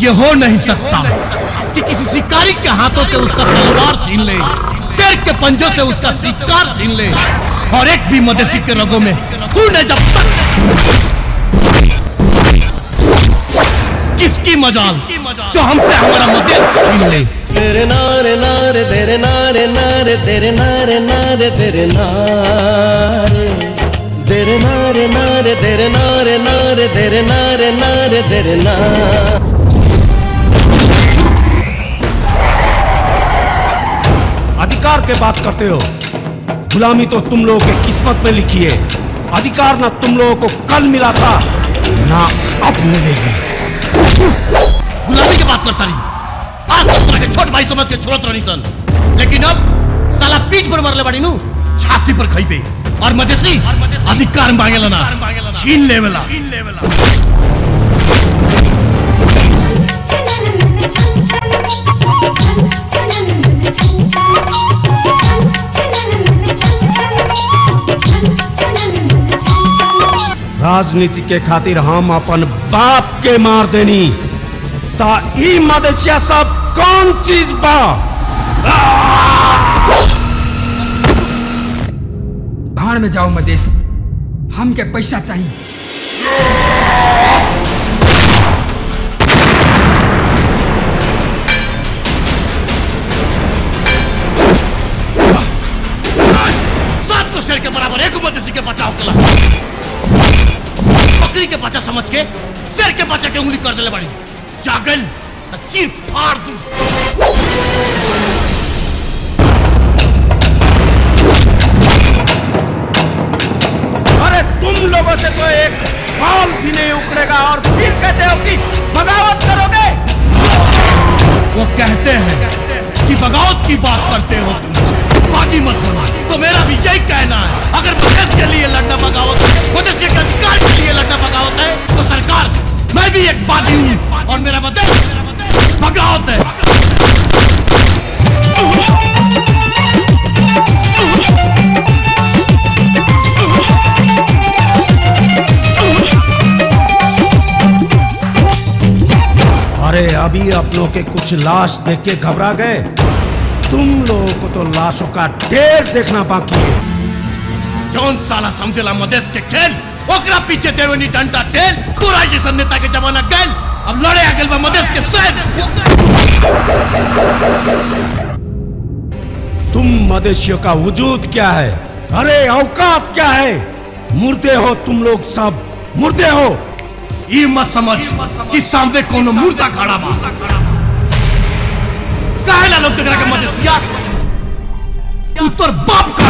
ये हो नहीं सकता। कि किसी शिकारी के हाथों से उसका तलवार छीन ले, शेर के पंजों से उसका शिकार छीन ले, और एक भी मदेशी के रगों में खून जब तक। किसकी मजाल जो हमसे हमारा मदेश छीन ले? तेरे नारे नारे, तेरे नारे नारे, तेरे नारे नारे, तेरे नारे। तेरे नारे नारे, तेरे नारे नारे, तेरे नारे नारे, तेरे नारे। के बात करते हो। गुलामी तो तुम लोगों के किस्मत में लिखी है। अधिकार ना तुम लोगों को कल मिला था ना अब मिलेगी। गुलामी की बात करता नहीं आज तरह के छोट भाई समझ के छोड़त रही सन लेकिन अब साला पीठ पर मरले बाड़ी नु छाती पर खई पे। और मदेशी अधिकार मांगेला ना। छीन लेवेला राजनीति के खातिर हम अपन बाप के मार देनी। ता ई मदेशिया सब कौन चीज़ बा? भाड़ में जाओ मदेश। हमके पैसा चाहिए सात को शेर के बराबर एक मदेशी के बचाव कला बकरी के बच्चा समझ के शेर के बच्चा के उंगली कर देले बाड़ी। जागल त चीर फाड़ दू। अरे तुम लोगों से तो एक बाल भी नहीं उखड़ेगा और फिर कहते हो कि बगावत करोगे? वो कहते हैं कि बगावत की बात करते हो तुम बागी मत बना तो मेरा भी यही कहना है। अगर मदद के लिए लड़ना बगावत है अरे अभी अपनों के कुछ लाश देख के घबरा गए। तुम लोगों को तो लाशों का ढेर देखना बाकी है। जौन साला समझेला मदेश के खेल ओकरा पीछे देवनी डंडा तेल पूरा जैसा नेता के जमाना गैल अब लड़े आ गइल बा मदेश के सैन तुम मदेशियों का वजूद क्या है? अरे औकात क्या है? मुर्दे हो तुम लोग सब मुर्दे हो। ई मत समझ कि सामने कोनो मुर्दा खड़ा बा काहेला लोग जकरा के सिया उत्तर बाप का